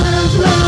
love, love.